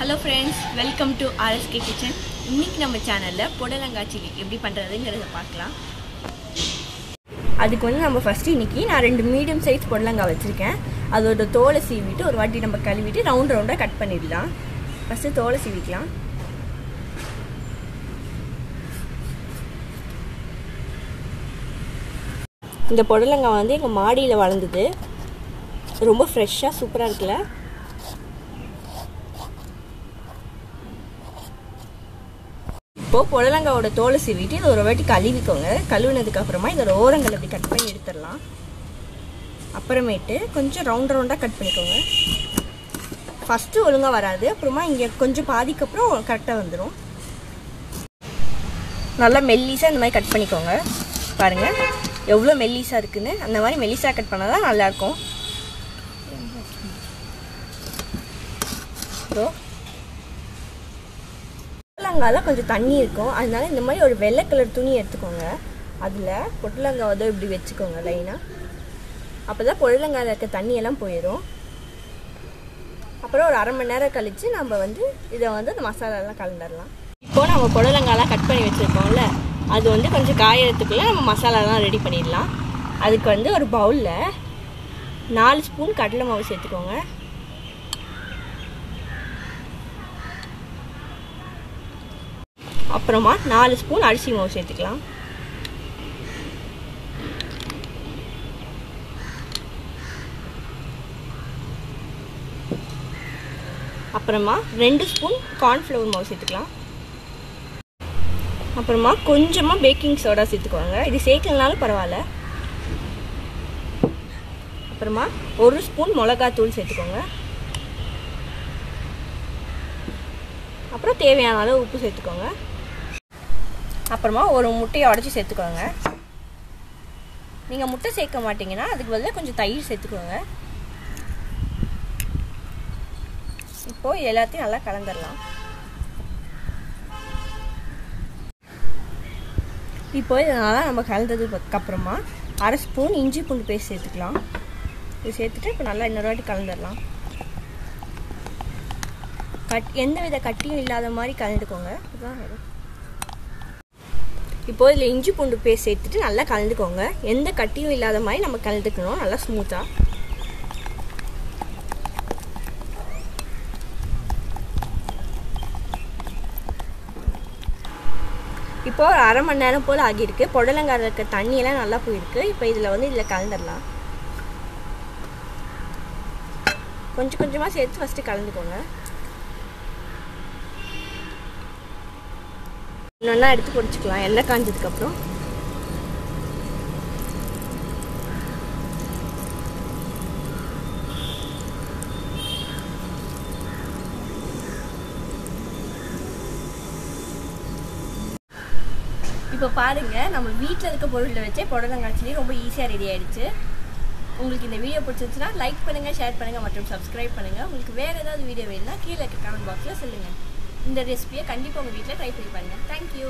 Hello friends welcome to RSK kitchen இன்னைக்கு நம்ம சேனலில் புடலங்காய் சில்லி எப்படி பண்ணுறதுங்கிறத பார்க்கலாம். அதுக்கு வந்து நம்ம ஃபஸ்ட்டு இன்னைக்கு நான் ரெண்டு மீடியம் சைஸ் புடலங்காய் வச்சுருக்கேன். அதோட தோலை சீவிட்டு ஒரு வாட்டி நம்ம கழுவிட்டு ரவுண்ட் ரவுண்டாக கட் பண்ணிடலாம். ஃபஸ்ட்டு தோலை சீவிக்கலாம். இந்த புடலங்காய் வந்து எங்கள் மாடியில் வளர்ந்தது. ரொம்ப ஃப்ரெஷ்ஷாக சூப்பராக இருக்குல்ல? இப்போ புடலங்காவோட தோலை சீவிட்டு இதை ஒரு வாட்டி கழுவிக்கோங்க. கழுவினதுக்கு அப்புறமா இதோட ஓரங்கள் அப்படி கட் பண்ணி எடுத்துடலாம். அப்புறமேட்டு கொஞ்சம் ரவுண்ட் ரவுண்டாக கட் பண்ணிக்கோங்க. ஃபஸ்ட்டு ஒழுங்காக வராது. அப்புறமா இங்கே கொஞ்சம் பாதிக்கப்புறம் கரெக்டாக வந்துடும் நல்லா மெல்லிஸாக இந்த மாதிரி கட் பண்ணிக்கோங்க. பாருங்கள் எவ்வளோ மெல்லிஸாக இருக்குதுன்னு அந்த மாதிரி மெல்லிஸாக கட் பண்ணால் தான் நல்லாயிருக்கும் ஸோ பொட்டலங்காயில் கொஞ்சம் தண்ணி இருக்கும். அதனால இந்த மாதிரி ஒரு வெள்ளை கலர் துணி எடுத்துக்கோங்க. அதில் பொட்டலங்காய் வந்து இப்படி வச்சுக்கோங்க லைனாக அப்போ தான் பொடலங்காயில் இருக்க தண்ணியெல்லாம் போயிடும் அப்புறம் ஒரு அரை மணி நேரம் கழித்து நம்ம வந்து இதை வந்து அந்த மசாலாலாம் கலந்துடலாம் இப்போ நம்ம புடலங்காலாம் கட் பண்ணி வச்சுருக்கோம்ல அது வந்து கொஞ்சம் காயறதுக்குள்ளே நம்ம மசாலாலாம் ரெடி பண்ணிடலாம். அதுக்கு வந்து ஒரு பவுலில் நாலு ஸ்பூன் கடலை மாவு சேர்த்துக்கோங்க. அப்புறமா நாலு ஸ்பூன் அரிசி மாவு சேர்த்துக்கலாம். அப்புறமா ரெண்டு ஸ்பூன் கார்ன்ஃப்ளவர் மாவு சேர்த்துக்கலாம். அப்புறமா கொஞ்சமாக பேக்கிங் சோடா சேர்த்துக்கோங்க. இது சேர்க்கலனாலும் பரவாயில்ல. அப்புறமா ஒரு ஸ்பூன் மிளகாத்தூள் சேர்த்துக்கோங்க. அப்புறம் தேவையான அளவு உப்பு சேர்த்துக்கோங்க. அப்புறமா ஒரு முட்டையை உடச்சி சேர்த்துக்கோங்க. நீங்கள் முட்டை சேர்க்க மாட்டீங்கன்னா அதுக்கு பதிலாக கொஞ்சம் தயிர் சேர்த்துக்கோங்க. இப்போது எல்லாத்தையும் நல்லா கலந்துடலாம் இப்போ இதனால் நம்ம கலந்ததுக்கு அப்புறமா அரை ஸ்பூன் இஞ்சி பூண்டு பேஸ்ட் சேர்த்துக்கலாம். இது சேர்த்துட்டு இப்போ நல்லா இன்னொரு வாட்டி கலந்துடலாம் கட் எந்த வித கட்டியும் இல்லாத மாதிரி கலந்துக்கோங்க. இதுதான் இப்போ இதில் இஞ்சி பூண்டு பேஸ்ட் சேர்த்துட்டு நல்லா கலந்துக்கோங்க. எந்த கட்டியும் இல்லாத மாதிரி நம்ம கலந்துக்கணும். நல்லா ஸ்மூத்தாக இப்போ ஒரு அரை மணி நேரம் போல் ஆகியிருக்கு. புடலங்காயில் இருக்க தண்ணியெல்லாம் நல்லா போயிருக்கு. இப்போ இதில் வந்து இதில் கலந்துடலாம். கொஞ்சம் கொஞ்சமாக சேர்த்து ஃபஸ்ட்டு கலந்துக்கோங்க. நல்லா எடுத்து பொடிச்சிக்கலாம். எண்ணெய் காஞ்சதுக்கப்புறம். இப்போ பாருங்க நம்ம வீட்டில் இருக்க பொருளை வச்சே புடலங்காய் ரொம்ப ஈஸியாக ரெடி ஆயிடுச்சு. உங்களுக்கு இந்த வீடியோ பிடிச்சிருச்சுன்னா லைக் பண்ணுங்கள் ஷேர் பண்ணுங்கள் மற்றும் சப்ஸ்கிரைப் பண்ணுங்கள் உங்களுக்கு வேறு ஏதாவது வீடியோ வேணும்னா கீழே இருக்க கமெண்ட் பாக்ஸில் சொல்லுங்கள் இந்த ரெசிபியை கண்டிப்பாக உங்கள் வீட்டில் ட்ரை பண்ணி பாருங்கள் தேங்க்யூ